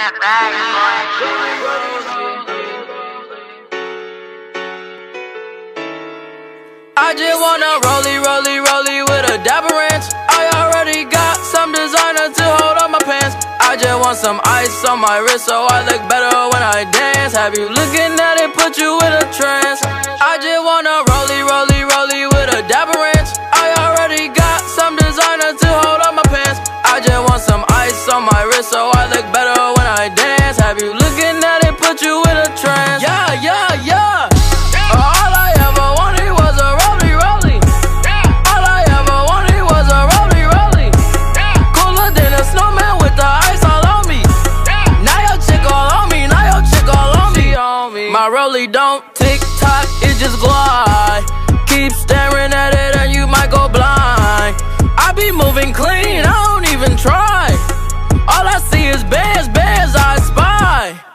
that bag, I just wanna rollie, rollie, rollie with a dapper ranch. I already got some designer to hold on my pants. I just want some ice on my wrist so I look better when I dance. Have you looking at it, put you in a trance? I just wanna rollie, rollie, rollie with a dapper ranch. I already got some designer to hold on my pants. I just want some ice on my wrist so I look better I dance. Have you looking at it, put you in a trance? Yeah, yeah, yeah. Uh, all I ever wanted was a rollie. All I ever wanted was a rollie. Cooler than a snowman with the ice all on me. Now your chick all on me, now your chick all on me. on me. My rollie don't tick tock, it just glide.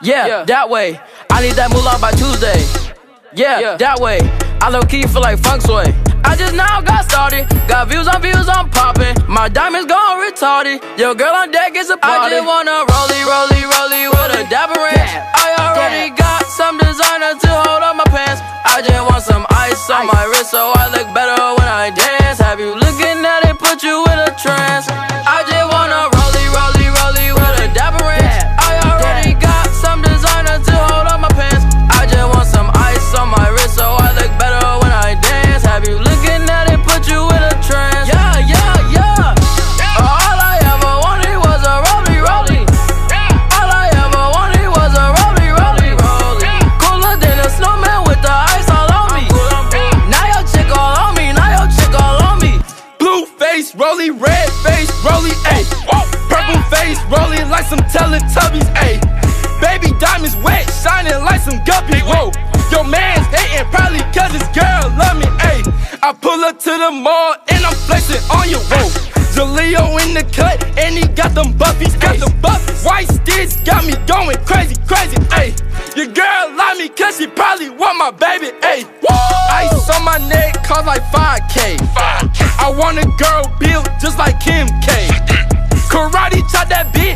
Spy. Yeah, that way. I need that moolah by Tuesday. Yeah, that way. I low key feel like funk sway. I just now got started. Got views on views, I'm popping. My diamonds gone retarded. Your girl on deck is a party. I just wanna rollie, rollie, rollie with a dapper ranch. I already got some designer to hold on my pants. I just want some ice on my wrist so I look better when I dance. Have you looking at it, put you in a trance? Rolly, red face, rolly, ayy. Purple face, rolling like some Teletubbies, ayy. Baby diamonds wet, shining like some guppy, whoa. Your man's hating probably cause his girl love me, ayy. I pull up to the mall and I'm flexing on you, whoa. Jaleo in the cut and he got them buffies, got them buffies. White sticks got me going crazy, crazy, ayy. Your girl love me cause she probably want my baby, ayy. Ice on my neck cost like 5K. I want a girl built just like Kim K. Karate chop that beat